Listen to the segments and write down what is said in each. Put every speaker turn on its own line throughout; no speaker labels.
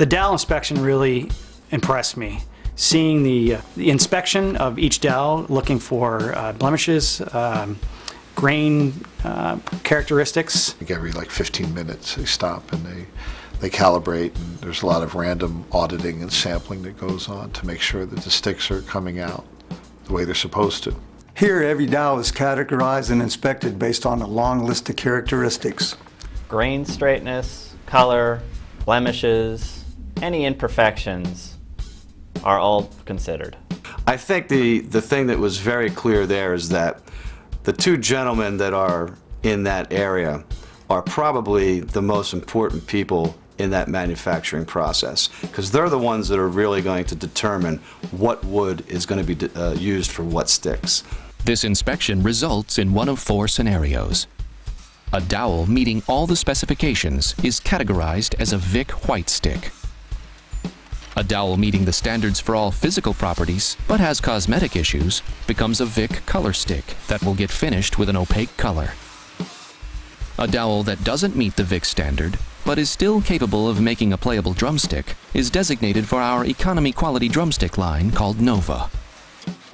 The dowel inspection really impressed me. Seeing the, uh, the inspection of each dowel, looking for uh, blemishes, um, grain uh, characteristics.
Like every like 15 minutes, they stop and they they calibrate, and there's a lot of random auditing and sampling that goes on to make sure that the sticks are coming out the way they're supposed to.
Here, every dowel is categorized and inspected based on a long list of characteristics.
Grain straightness, color, blemishes, any imperfections are all considered.
I think the, the thing that was very clear there is that the two gentlemen that are in that area are probably the most important people in that manufacturing process because they're the ones that are really going to determine what wood is going to be uh, used for what sticks.
This inspection results in one of four scenarios. A dowel meeting all the specifications is categorized as a Vic white stick. A dowel meeting the standards for all physical properties but has cosmetic issues becomes a Vic color stick that will get finished with an opaque color. A dowel that doesn't meet the Vic standard but is still capable of making a playable drumstick is designated for our economy quality drumstick line called Nova.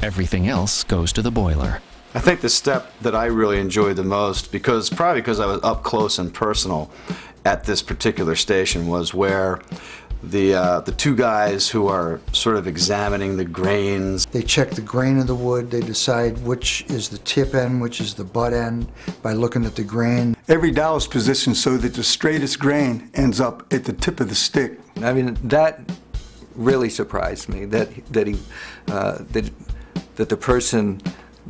Everything else goes to the boiler.
I think the step that I really enjoyed the most, because probably because I was up close and personal at this particular station, was where the uh, the two guys who are sort of examining the grains.
They check the grain of the wood. They decide which is the tip end, which is the butt end, by looking at the grain.
Every dowel is positioned so that the straightest grain ends up at the tip of the stick.
I mean, that really surprised me that that he uh, that that the person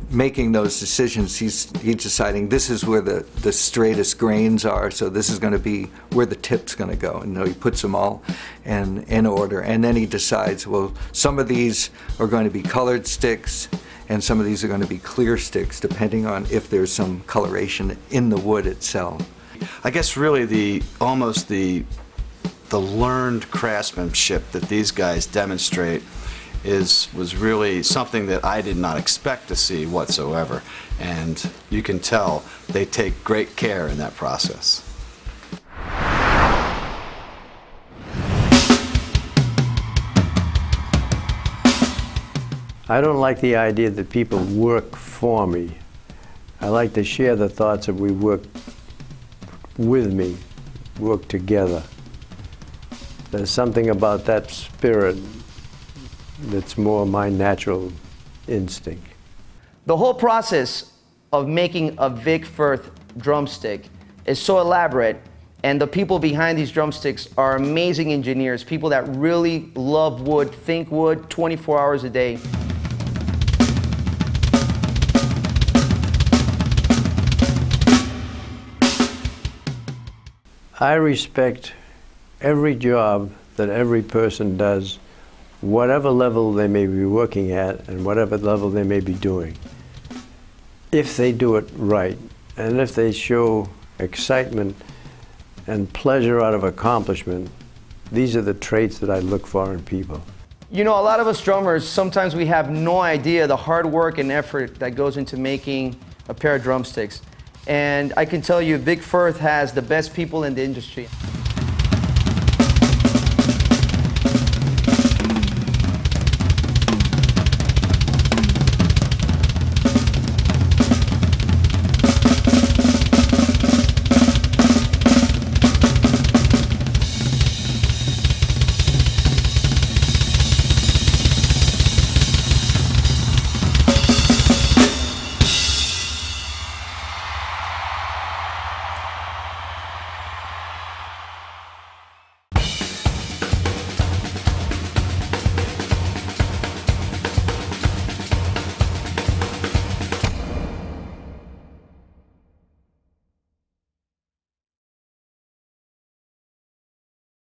making those decisions, he's, he's deciding this is where the, the straightest grains are, so this is going to be where the tip's going to go. And he puts them all in, in order. And then he decides, well, some of these are going to be colored sticks, and some of these are going to be clear sticks, depending on if there's some coloration in the wood itself.
I guess really the almost the the learned craftsmanship that these guys demonstrate is was really something that I did not expect to see whatsoever. And you can tell they take great care in that process.
I don't like the idea that people work for me. I like to share the thoughts that we work with me, work together. There's something about that spirit that's more my natural instinct.
The whole process of making a Vic Firth drumstick is so elaborate and the people behind these drumsticks are amazing engineers, people that really love wood, think wood 24 hours a day.
I respect every job that every person does whatever level they may be working at and whatever level they may be doing, if they do it right, and if they show excitement and pleasure out of accomplishment, these are the traits that I look for in people.
You know, a lot of us drummers, sometimes we have no idea the hard work and effort that goes into making a pair of drumsticks. And I can tell you, Vic Firth has the best people in the industry.